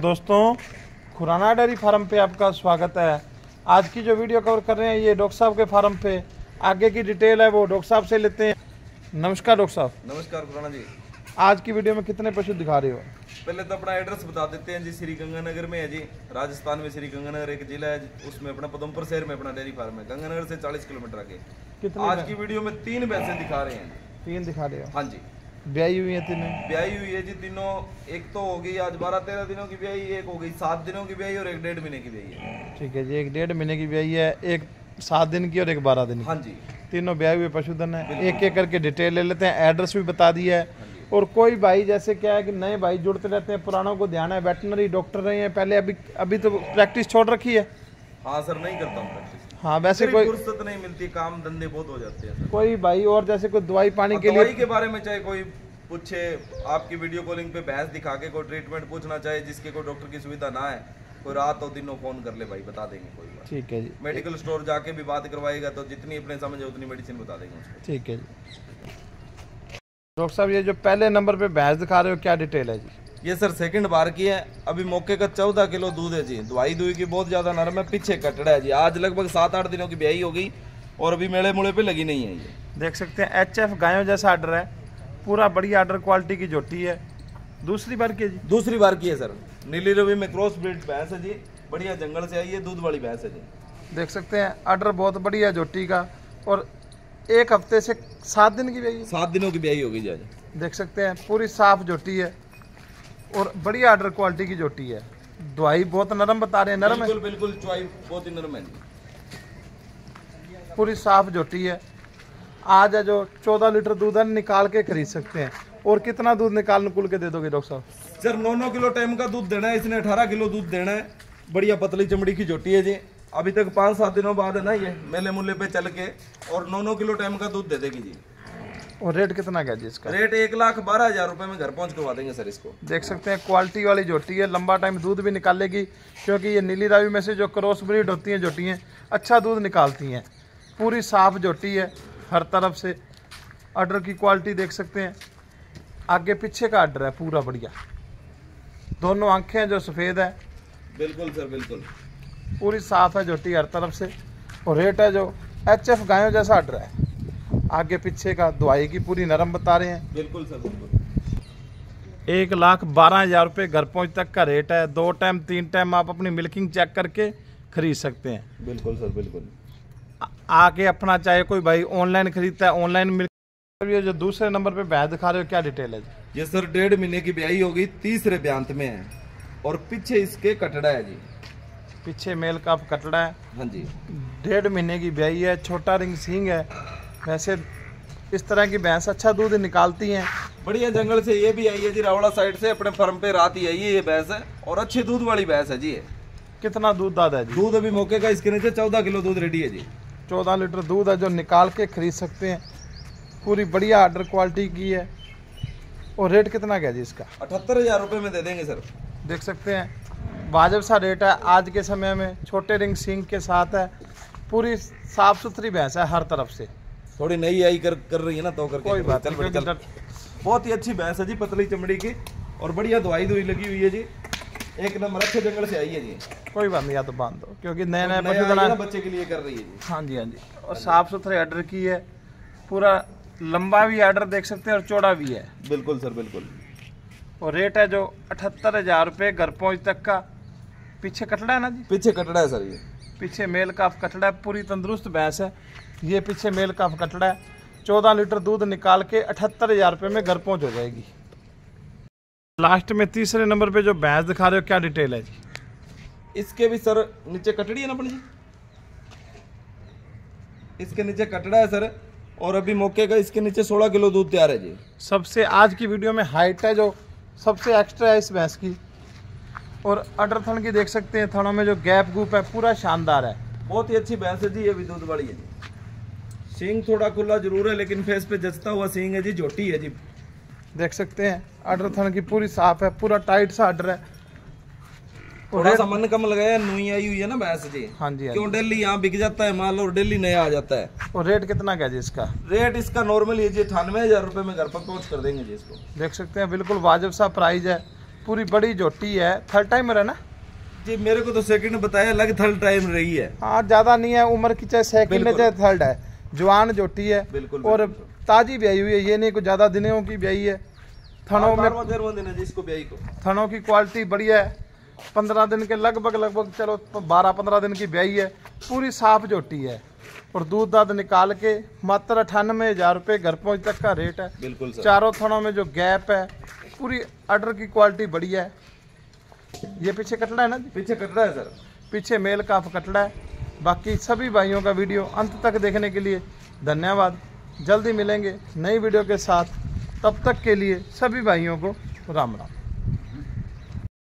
दोस्तों Khurana dairy farm पे आपका स्वागत है। आज की जो वीडियो कवर कर रहे हैं ये डॉक्टर साहब के फार्म पे। आगे की डिटेल है वो डॉक्टर साहब से लेते हैं। नमस्कार डॉक्टर साहब। नमस्कार खुराना जी। आज की वीडियो में कितने पशु दिखा रहे हो? पहले तो अपना एड्रेस बता देते हैं जी श्री गंगानगर में है जी। राजस्थान में श्री गंगानगर एक जिला है उसमें अपना पदमपुर शहर में अपना डेयरी फार्म है गंगानगर से 40 किलोमीटर आगे। आज की वीडियो में तीन भैंसें दिखा रहे हैं। तीन दिखा रहे हो? हाँ जी। ब्याई हुई है तीनों? ब्याई हुई है जी तीनों। एक तो हो गई आज बारह तेरह दिनों की ब्याई एक हो गई सात दिनों की ब्याई और एक डेढ़ महीने की ब्याई है। ठीक है जी एक डेढ़ महीने की ब्याई है एक सात दिन की और एक बारह दिन की। हाँ जी। तीनों ब्याए हुए पशुधन है। एक एक करके डिटेल ले लेते हैं एड्रेस भी बता दिया है। और कोई भाई जैसे क्या है कि नए भाई जुड़ते रहते हैं पुरानों को ध्यान है वेटनरी डॉक्टर रहे हैं पहले अभी अभी तो प्रैक्टिस छोड़ रखी है? हाँ सर नहीं करता हूँ प्रैक्टिस। हाँ वैसे कोई फुर्सत नहीं मिलती काम धंधे बहुत हो जाते हैं कोई भाई और जैसे कोई दवाई पानी के लिए दवाई के बारे में चाहे कोई पूछे आपकी वीडियो कॉलिंग पे भैंस दिखा के कोई ट्रीटमेंट पूछना चाहे जिसके कोई डॉक्टर की सुविधा ना है कोई रात और दिनों फ़ोन कर ले भाई बता देंगे कोई बात। ठीक है जी। मेडिकल स्टोर जाके भी बात करवाएगा तो जितनी अपने समझ है उतनी मेडिसिन बता देंगे उसको। ठीक है जी। डॉक्टर साहब ये जो पहले नंबर पे भैंस दिखा रहे हो क्या डिटेल है जी? ये सर सेकंड बार की है। अभी मौके का चौदह किलो दूध है जी। दवाई दुई की बहुत ज़्यादा नरम है पीछे कटड़ा है जी। आज लगभग सात आठ दिनों की ब्याई हो गई और अभी मेले मुड़े पे लगी नहीं है ये। देख सकते हैं एच एफ़ गायों जैसा आर्डर है। पूरा बढ़िया आर्डर क्वालिटी की जोटी है। दूसरी बार की है जी? दूसरी बार की है सर। नीली रवि में क्रॉस ब्रीड भैंस है जी। बढ़िया जंगल से आई है दूध वाली भैंस है जी। देख सकते हैं आर्डर बहुत बढ़िया जोटी का। और एक हफ़्ते से सात दिन की ब्याई सात दिनों की ब्याई होगी जी आज। देख सकते हैं पूरी साफ़ जोटी है। और बढ़िया आर्डर क्वालिटी की जोटी है। दवाई बहुत नरम बता रहे हैं नरम बिल्कुल है? बिल्कुल चॉइस बहुत ही नरम है। पूरी साफ़ जोटी है। आज है जो चौदह लीटर दूध है निकाल के खरीद सकते हैं। और कितना दूध निकाल निकुल के दे दोगे डॉक्टर साहब? सर नौ नौ किलो टाइम का दूध देना है इसने अठारह किलो दूध देना है। बढ़िया पतली चमड़ी की जोटी है जी। अभी तक पाँच सात दिनों बाद है ना ये मेले मुले पे चल के और नौ नौ किलो टाइम का दूध दे देगी जी। और रेट कितना क्या जी इसका? रेट एक लाख बारह हज़ार रुपए में घर पहुँच करवा देंगे सर इसको। देख सकते हैं क्वालिटी वाली जोटी है लंबा टाइम दूध भी निकालेगी क्योंकि ये नीली रावी में से जो क्रॉस ब्रीड होती हैं जोटियाँ अच्छा दूध निकालती हैं। पूरी साफ़ जोटी है हर तरफ़ से। आर्डर की क्वालिटी देख सकते हैं। आगे पीछे का आर्डर है पूरा बढ़िया। दोनों आँखें हैं जो सफ़ेद है। बिल्कुल सर बिल्कुल। पूरी साफ़ है जोटी हर तरफ़ से। और रेट है जो एच एफ़ गायों जैसा आर्डर है। आगे पीछे का दवाई की पूरी नरम बता रहे हैं। बिल्कुल सर बिल्कुल। एक लाख बारह हज़ार रुपये घर पहुँच तक का रेट है। दो टाइम तीन टाइम आप अपनी मिल्किंग चेक करके खरीद सकते हैं। बिल्कुल सर बिल्कुल। आके अपना चाहे कोई भाई ऑनलाइन खरीदता है ऑनलाइन मिल ये जो दूसरे नंबर पे बैग दिखा रहे हो क्या डिटेल है? जी ये सर डेढ़ महीने की ब्याई होगी तीसरे ब्यांत में है। और पीछे इसके कटड़ा है जी। पीछे मेल का कटड़ा है। हाँ जी। डेढ़ महीने की ब्याई है छोटा रिंग सींग है। वैसे इस तरह की भैंस अच्छा दूध निकालती हैं। बढ़िया जंगल से ये भी आई है जी रावड़ा साइड से अपने फर्म पे रात ही आई है ये भैंस। है और अच्छी दूध वाली भैंस है जी कितना दूध दादा है जी? दूध अभी मौके का इसके नीचे चौदह किलो दूध रेडी है जी। चौदह लीटर दूध है जो निकाल के खरीद सकते हैं। पूरी बढ़िया आर्डर क्वालिटी की है। और रेट कितना क्या जी इसका? अठहत्तर हज़ार रुपये में दे देंगे सर। देख सकते हैं। वाजब सा रेट है आज के समय में। छोटे रिंग सिंग के साथ है। पूरी साफ़ सुथरी भैंस है हर तरफ़ से। थोड़ी नई आई कर कर रही है ना तो करके कोई बात चल चल। बहुत ही अच्छी भैंस है जी पतली चमड़ी की और बढ़िया दवाई दुई लगी हुई है जी। एक नंबर अच्छे जंगल से आई है जी। कोई बात नहीं या तो बाँध दो क्योंकि नए नए है बच्चे के लिए कर रही है जी। हाँ जी हाँ जी। और साफ़ सुथरे ऑर्डर की है पूरा लंबा भी ऑर्डर देख सकते हैं और चौड़ा भी है। बिल्कुल सर बिल्कुल। और रेट है जो अठहत्तर हज़ार रुपये घर पहुँच तक का। पीछे कटड़ा है ना जी? पीछे कटड़ा है सर ये। पीछे मेल काफ कटड़ा है पूरी तंदुरुस्त भैंस है। ये पीछे मेल काफ कटड़ा है। चौदह लीटर दूध निकाल के अठहत्तर हज़ार रुपये में घर पहुँच हो जाएगी। लास्ट में तीसरे नंबर पे जो भैंस दिखा रहे हो क्या डिटेल है जी? इसके भी सर नीचे कटड़ी है ना अपनी? जी इसके नीचे कटड़ा है सर और अभी मौके का इसके नीचे 16 किलो दूध तैयार है जी। सबसे आज की वीडियो में हाइट है जो सबसे एक्स्ट्रा है इस भैंस की। और अडर थन की देख सकते हैं थनों में जो गैप गुप है पूरा शानदार है। बहुत ही अच्छी भैंस है जी ये भी दूध वाली है जी। सींग थोड़ा खुला ज़रूर है लेकिन फेस पे जचता हुआ सींग है जी झोटी है जी। देख सकते हैं अडर थन की पूरी साफ़ है पूरा टाइट सा अडर है। थोड़ा सा मन कम लगाया नुई आई हुई है ना भैंस जी। हाँ जी हाँ क्यों डेली यहाँ बिक जाता है माल और डेली नया आ जाता है? और रेट कितना क्या जी इसका? रेट इसका नॉर्मल ये जी अठानवे हज़ार रुपये में घर पर पहुँच कर देंगे जी इसको। देख सकते हैं बिल्कुल वाजिब सा प्राइस है पूरी बड़ी जोटी है थर्ड टाइम है ना? जी मेरे को तो सेकंड बताया अलग थर्ड टाइम रही है। हाँ ज़्यादा नहीं है उम्र की चाहे सेकंड है चाहे थर्ड है। जवान जोटी है बिल्कुल, और ताजी ब्याई हुई है ये नहीं कुछ ज़्यादा दिनों की ब्याई है। थनों में बारहवां तेरहवां दिन जी इसको ब्याई को। थनों की क्वालिटी बढ़िया है। पंद्रह दिन के लगभग लगभग चलो बारह पंद्रह दिन की ब्याई है। पूरी साफ़ जोटी है और दूध दाद निकाल के मात्र अठानवे हज़ार रुपये घर पहुँच तक का रेट है। बिल्कुल सर। चारों थनों में जो गैप है पूरी अडर की क्वालिटी बढ़िया है। ये पीछे कटड़ा है ना जी? पीछे कट रहा है सर। पीछे मेल काफ कटड़ा है। बाकी सभी भाइयों का वीडियो अंत तक देखने के लिए धन्यवाद। जल्दी मिलेंगे नई वीडियो के साथ। तब तक के लिए सभी भाइयों को राम राम।